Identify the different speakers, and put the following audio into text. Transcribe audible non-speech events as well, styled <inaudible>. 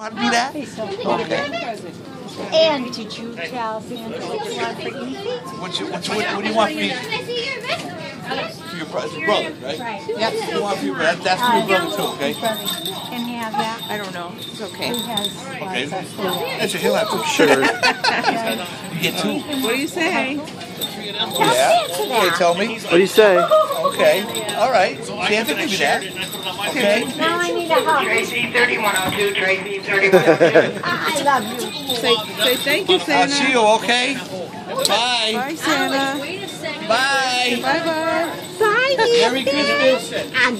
Speaker 1: How to do that? Okay.
Speaker 2: And did you tell Santa what you want for Evie?
Speaker 1: What you, what you, what, what do you want for me?
Speaker 3: Can I see your?
Speaker 1: For your bro- brother, right?
Speaker 2: Right.
Speaker 1: Yep. You want for your brother? That's for your brother too, okay?
Speaker 2: Can he have that?
Speaker 4: I don't know. It's okay.
Speaker 2: He has
Speaker 1: Okay.
Speaker 2: lots of food.
Speaker 1: That's your, he'll have two. Sure. <laughs> You get two.
Speaker 4: What do you say?
Speaker 1: Yeah. Okay, tell me.
Speaker 5: What do you say?
Speaker 1: Okay. All right. Santa, give me that. Okay.
Speaker 2: Now I need a hug.
Speaker 6: Tracy, 3102, Tracy, 3102. <laughs>
Speaker 2: I love you.
Speaker 4: Say, say thank you, Santa.
Speaker 1: I'll see you, okay? Bye.
Speaker 4: Bye, Santa.
Speaker 3: Wait a second.
Speaker 1: Bye.
Speaker 4: Bye bye.
Speaker 2: Bye,
Speaker 1: Merry Christmas.
Speaker 2: And